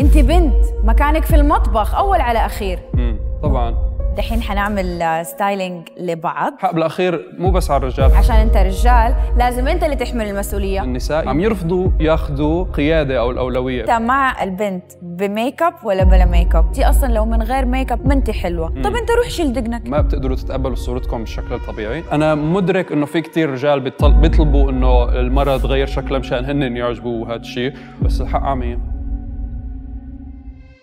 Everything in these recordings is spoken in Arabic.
انت بنت مكانك في المطبخ أول على أخير. امم طبعا. دحين حنعمل styling لبعض. حق بالأخير مو بس على الرجال. عشان أنت رجال لازم أنت اللي تحمل المسؤولية. النساء عم يرفضوا ياخذوا قيادة أو الأولوية. أنت مع البنت ب make up ولا بلا make up؟ انت أصلا لو من غير make up ما انت حلوة طب أنت روح شيل دقنك. ما بتقدروا تتقبلوا صورتكم بالشكل الطبيعي. أنا مدرك إنه في كتير رجال بيطل- بيطلبوا إنه المراه تغير شكلها مشان هن يعجبوا هذا الشيء. بس الحق عمين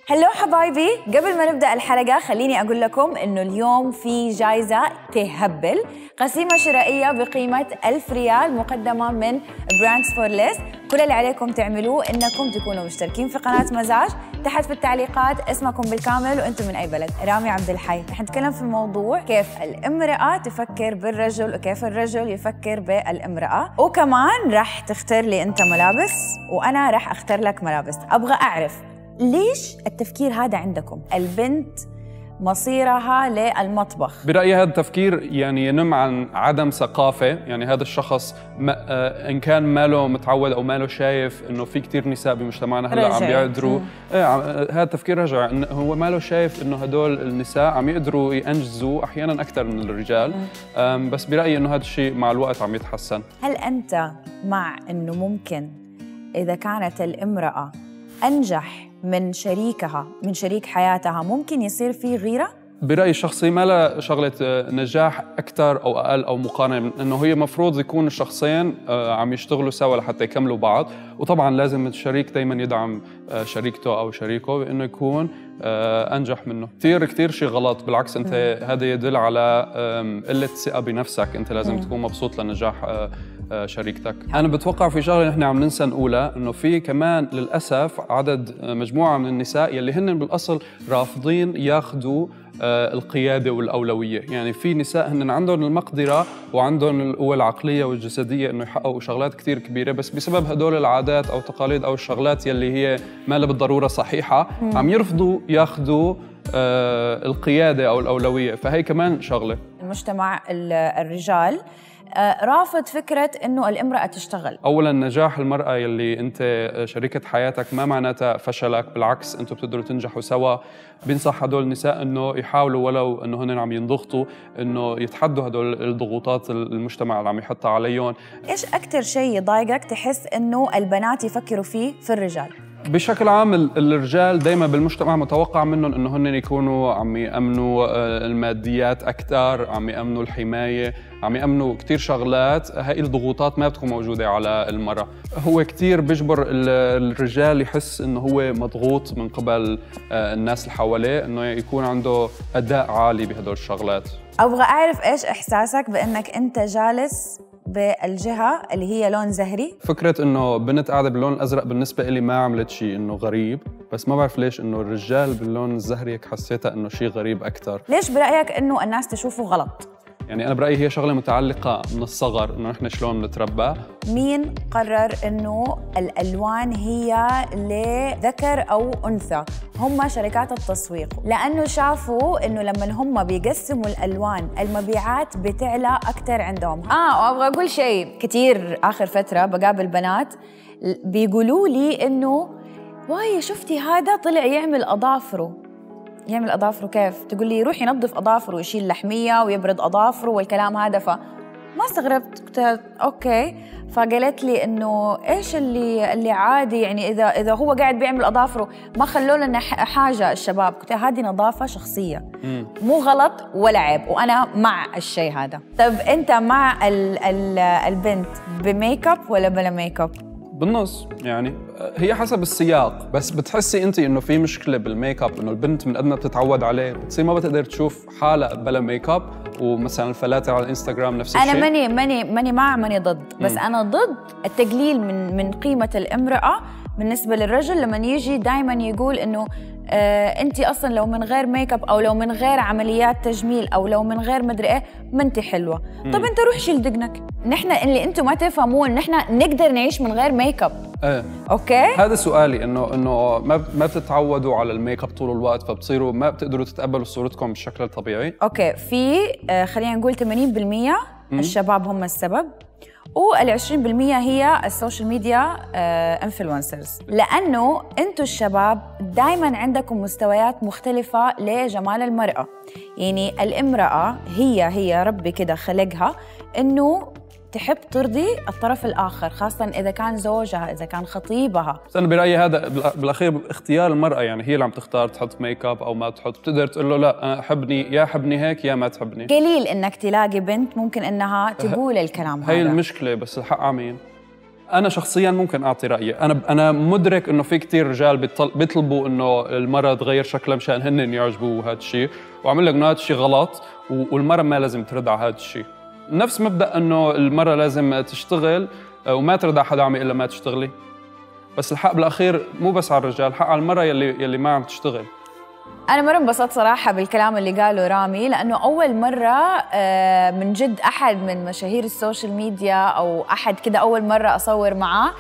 هلو حبايبي قبل ما نبدأ الحلقة خليني أقول لكم إنه اليوم في جائزة تهبل قسيمة شرائية بقيمة 1000 ريال مقدمة من Brands For Less كل اللي عليكم تعملوه إنكم تكونوا مشتركين في قناة مزاج. تحت في التعليقات اسمكم بالكامل وإنتم من أي بلد. رامي عبد الحي. رح نتكلم في موضوع كيف الامرأة تفكر بالرجل وكيف الرجل يفكر بالامرأة. وكمان رح تختار لي أنت ملابس وأنا رح أختار لك ملابس. أبغى أعرف ليش التفكير هذا عندكم؟ البنت مصيرها للمطبخ برأيي هذا التفكير يعني ينم عن عدم ثقافة يعني هذا الشخص ما آه إن كان ماله متعود أو ماله شايف إنه في كتير نساء بمجتمعنا هلأ عم. بيقدروا. إيه عم- آه، هذا التفكير رجع إنه هو ماله شايف إنه هدول النساء عم يقدروا ينجزوا أحيانا أكثر من الرجال بس برأيي إنه هذا الشيء مع الوقت عم يتحسن هل أنت مع أنه ممكن إذا كانت الامرأة أنجح من شريكها من شريك حياتها. ممكن يصير في غيرة؟ برأيي الشخصي ما لها شغلة آه، نجاح أكثر أو أقل أو مقارنة من انه هي مفروض يكون الشخصين آه، عم يشتغلوا سوا لحتى يكملوا بعض. وطبعا لازم الشريك دائما يدعم آه، شريكته أو شريكه بأنه يكون أنجح منه. كثير كثير شيء غلط. بالعكس أنت هذا يدل على آم، قلة ثقة بنفسك. أنت لازم تكون مبسوط لنجاح شريكتك. أنا بتوقع في شغله نحن عم ننسى نقولها إنه في كمان للأسف عدد آه، مجموعة من النساء يلي هن بالأصل رافضين ياخذوا آه، القيادة والأولوية، يعني في نساء هن عندهم المقدرة وعندهم القوة العقلية والجسدية إنه يحققوا شغلات كثير كبيرة بس بسبب هدول العادات أو تقاليد أو الشغلات يلي هي ما لها بالضرورة صحيحة عم يرفضوا ياخذوا آه، القيادة أو الأولوية، فهي كمان شغلة. المجتمع ال- الرجال آه، رافض فكرة أنه الامرأة تشتغل. اولا نجاح المرأة يلي أنت شريكة حياتك ما معناتها فشلك بالعكس أنتم بتقدروا تنجحوا سوا. بنصح هدول النساء إنه يحاولوا ولو إنه هن عم ينضغطوا إنه يتحدوا هدول الضغوطات المجتمع اللي عم يحطها عليهم. إيش أكثر شيء يضايقك تحس أنه البنات يفكروا فيه في الرجال؟ بشكل عام ال- الرجال دائما بالمجتمع متوقع منهم إنه هن يكونوا عم يأمنوا آه، الماديات أكثر عم يأمنوا الحماية عم يأمنوا كثير شغلات. هاي الضغوطات ما بتكون موجودة على المرأة. هو كثير بيجبر ال- الرجال يحس إنه هو مضغوط من قبل آه، الناس اللي حواليه إنه يكون عنده أداء عالي بهدول الشغلات. أبغى أعرف إيش إحساسك بأنك أنت جالس بالجهة اللي هي لون زهري فكرة إنه بنت قاعدة باللون الأزرق بالنسبة لي ما عملت شيء إنه غريب بس ما بعرف ليش إنه الرجال باللون الزهري هيك حسيتها إنه شيء غريب أكثر ليش برأيك أنه الناس تشوفه غلط؟ يعني أنا برأيي هي شغلة متعلقة من الصغر إنه نحن شلون نتربى. مين قرر إنه الألوان هي لذكر أو أنثى؟ هم شركات التسويق. لأنه شافوا إنه لما هم بيقسموا الألوان المبيعات بتعلى أكثر عندهم. آه وأبغى أقول شيء. كثير آخر فترة بقابل بنات بيقولوا لي إنه واي شفتي هذا؟ طلع يعمل أظافره. يعمل أظافره كيف؟ تقول لي يروح ينظف أظافره ويشيل لحمية ويبرد أظافره والكلام هذا ف ما استغربت قلت okay. فقالت لي إنه إيش اللي اللي عادي؟ يعني إذا إذا هو قاعد بيعمل أظافره ما خلوا لنا حاجة الشباب. قلت هذه نظافة شخصية. مو غلط ولا عيب وأنا مع الشيء هذا. طيب أنت مع ال ال البنت ب make up ولا بلا make up؟ بالنص. يعني هي حسب السياق بس بتحسي انت انه في مشكلة بال make up انه البنت من قد ما بتتعود عليه. بتصير ما بتقدر تشوف حالها بلا make up ومثلا الفلاتر على الإنستغرام نفس الشيء. أنا ماني ماني ماني مع ماني ضد بس مم. أنا ضد التقليل من من قيمة الامرأة بالنسبة للرجل لما يجي دائما يقول إنه انت أصلا لو من غير make up أو لو من غير عمليات تجميل أو لو من غير مدري إيه ما انت حلوة. طب انت روح شيل دقنك. نحن اللي أنتم ما تفهمون نحن نقدر نعيش من غير make up إيه. Okay؟ هذا سؤالي انه إنه ما ما بتتعودوا على ال make up طول الوقت فبتصيروا ما بتقدروا تتقبلوا صورتكم بالشكل الطبيعي؟ Okay في آه خلينا نقول 80% الشباب هم السبب. وال 20% هي ال social media influencers لأنه أنتم الشباب دائما عندكم مستويات مختلفة لجمال المرأة. يعني الامرأة هي هي ربي كده خلقها إنه تحب ترضي الطرف الآخر خاصه إذا كان زوجها إذا كان خطيبها. بس أنا برأيي هذا بالأخير اختيار المرأة يعني هي اللي عم تختار تحط make up أو ما تحط. بتقدر تقول له لا أنا حبني يا حبني هيك يا ما تحبني. قليل إنك تلاقي بنت ممكن إنها تقول الكلام هذا. هي المشكلة بس الحق عمين أنا شخصيا ممكن أعطي رأيي. أنا أنا مدرك إنه في كتير رجال بيطلبوا إنه المرأة تغير شكلها مشان هن يعجبوا هذا الشيء وعم قل لك إنه هذا الشيء غلط والمرأة ما لازم ترد على هذا الشيء نفس مبدأ إنه المراه لازم تشتغل آه، وما ترضى حدا عم يقلها ما تشتغلي. بس الحق بالأخير مو بس على الرجال الحق على المراه يلي يلي ما عم تشتغل. أنا مرة انبسطت صراحة بالكلام اللي قاله رامي لأنه أول مرة آه، من جد أحد من مشاهير ال social media أو أحد كده أول مرة أصور معاه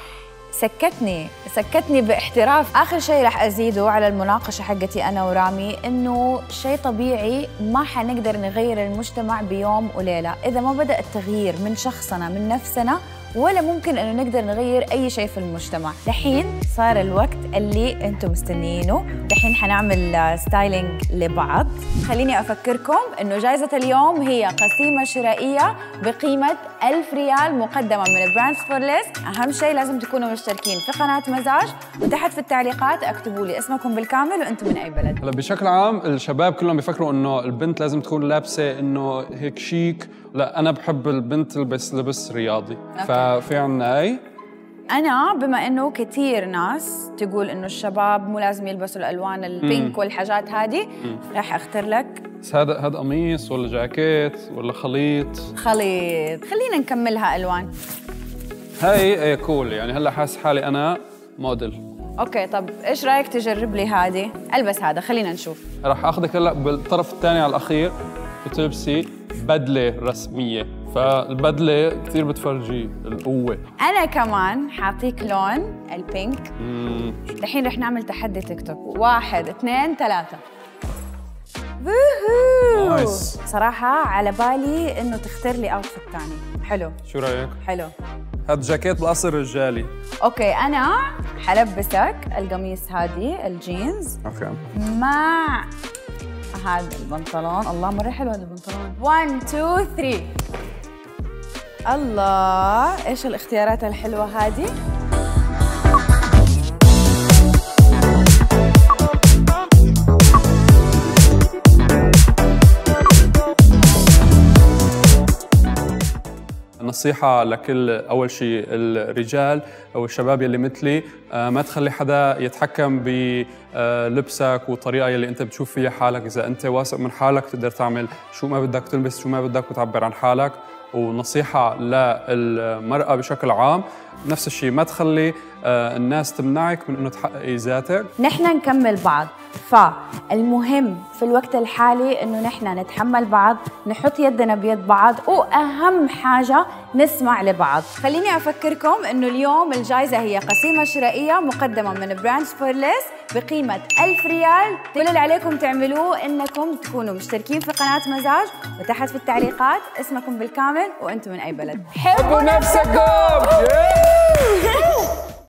سكتني سكتني باحتراف. آخر شيء رح أزيده على المناقشة حقتي أنا ورامي إنه شيء طبيعي ما حنقدر نغير المجتمع بيوم وليلة. إذا ما بدأ التغيير من شخصنا من نفسنا ولا ممكن إنه نقدر نغير أي شيء في المجتمع. دحين صار الوقت اللي أنتم مستنيينه. دحين حنعمل ستايلينج لبعض. خليني أفكركم إنه جائزة اليوم هي قسيمة شرائية بقيمة 1000 ريال مقدمة من Brands For Less أهم شيء لازم تكونوا مشتركين في قناة مزاج. وتحت في التعليقات اكتبوا لي اسمكم بالكامل وأنتم من أي بلد. هلا بشكل عام الشباب كلهم بيفكروا إنه البنت لازم تكون لابسة إنه هيك شيك. لا أنا بحب البنت تلبس لبس رياضي. ففي عنا هي أنا بما إنه كثير ناس تقول إنه الشباب مو لازم يلبسوا الألوان ال pink والحاجات هذه راح أختار لك. بس هذا هذا قميص ولا جاكيت ولا خليط؟ خليط. خلينا نكملها ألوان. هاي إيه cool يعني هلأ حاسس حالي أنا model Okay طب إيش رأيك تجرب لي هذه؟ ألبس هذا خلينا نشوف. راح أخذك هلأ بالطرف الثاني على الأخير وتلبسي بدلة رسمية. فالبدلة كثير بتفرجي القوة. أنا كمان حاعطيك لون ال pink الحين رح نعمل تحدي تيك توك واحد اثنين ثلاثة. Nice صراحة على بالي إنه تختار لي outfit ثاني حلو. شو رأيك؟ حلو. هذا جاكيت بالاصل رجالي Okay أنا حلبسك القميص هذه الجينز. Okay. مع هذا البنطلون. الله مرة حلو هذا البنطلون. 1 2 3 الله إيش الاختيارات الحلوة هذه؟ نصيحة لكل أول شيء الرجال أو الشباب يلي مثلي آه، ما تخلي حدا يتحكم بلبسك والطريقة يلي أنت بتشوف فيها حالك. إذا أنت واثق من حالك تقدر تعمل شو ما بدك تلبس شو ما بدك وتعبر عن حالك. ونصيحة للمرأة بشكل عام نفس الشيء ما تخلي آه، الناس تمنعك من إنه تحققي ذاتك. نحن نكمل بعض. فالمهم في الوقت الحالي إنه نحن نتحمل بعض نحط يدنا بيد بعض وأهم حاجة نسمع لبعض. خليني أفكركم إنه اليوم الجائزة هي قسيمة شرائية مقدمة من Brands For Less بقيمة 1000 ريال. كل اللي عليكم تعملوه إنكم تكونوا مشتركين في قناة مزاج وتحت في التعليقات اسمكم بالكامل وأنتم من أي بلد. حبوا نفسكم!